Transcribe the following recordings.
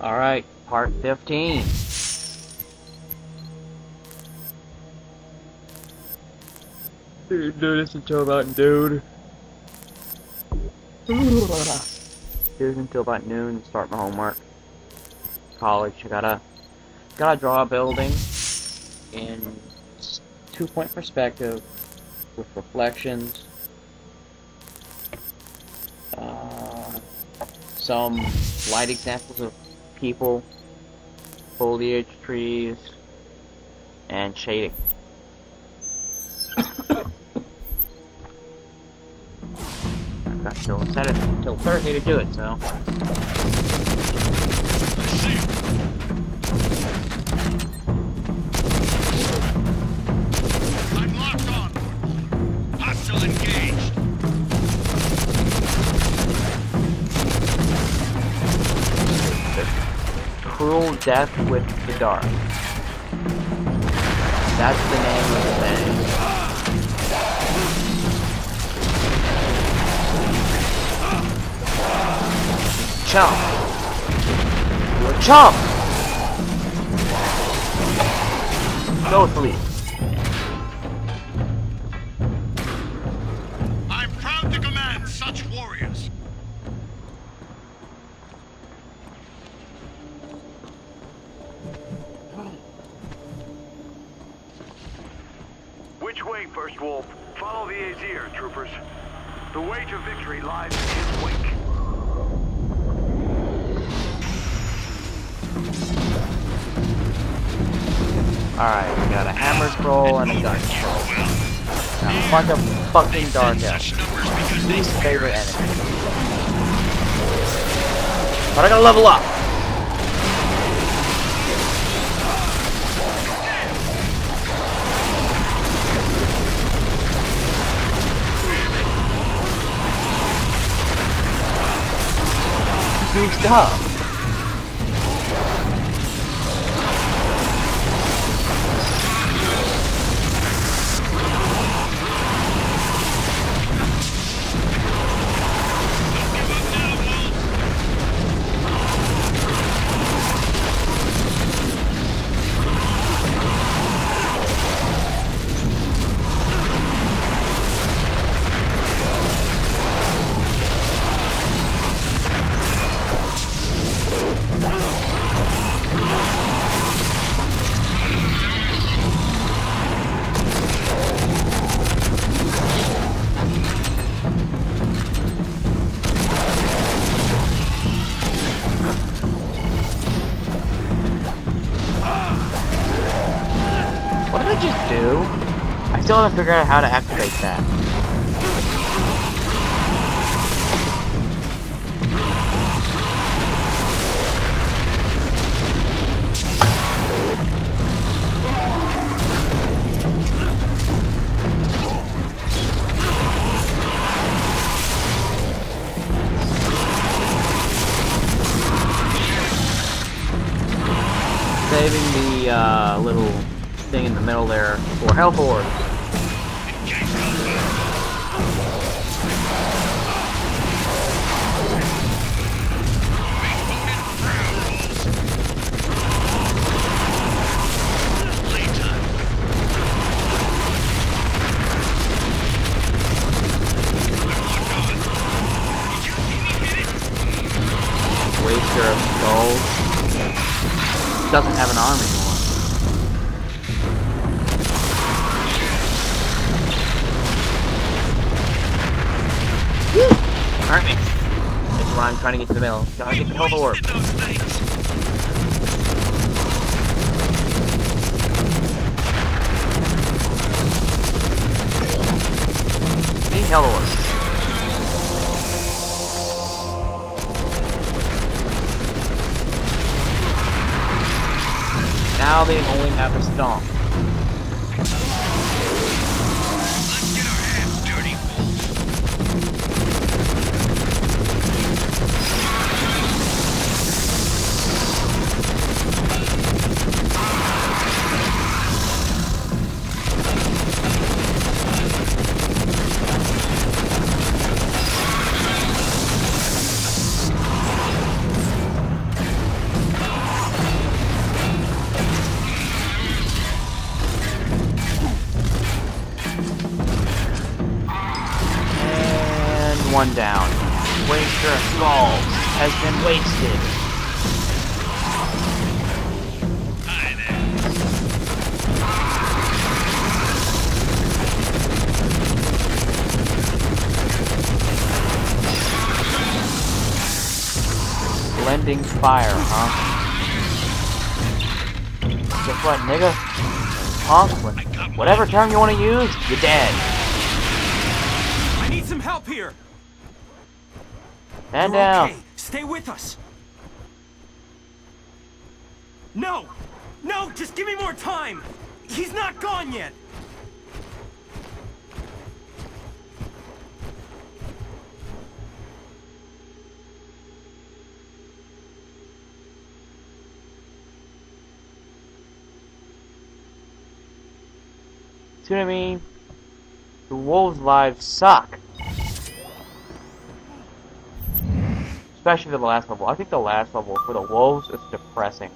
Alright, part 15. Dude, dude, this until about noon. Dude, until about noon, and start my homework. College, I gotta, gotta draw a building in two-point perspective with reflections. Uh, some light examples of people, foliage, trees, and shading. I've got till set it till Thursday to do it, so. Cruel Death with the Dark. That's the name of the thing. Chump! You're a chump! Go sleep. Way, First Wolf? Follow the Aesir, troopers. The way to victory lies in his wake. Alright, we got a hammer scroll and a gun scroll. Now, a fucking dark elves. Least favorite enemy. But I gotta level up! Goofed up. Still haven't figured out how to activate that. Saving the uh, little thing in the middle there for health trying to get to the middle. Gotta get the health orb. Need orb. Now they only have a stomp. One down. Waster Skulls has been wasted. Hi there. Blending fire, huh? Guess what, nigga? Wh- whatever term you want to use, you're dead. I need some help here. Stand You're down. okay. Stay with us. No! No, just give me more time! He's not gone yet! See what I mean? The wolves' lives suck. Especially the last level. I think the last level for the wolves is depressing.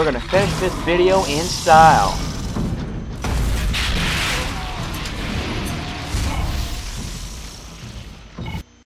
We're gonna finish this video in style.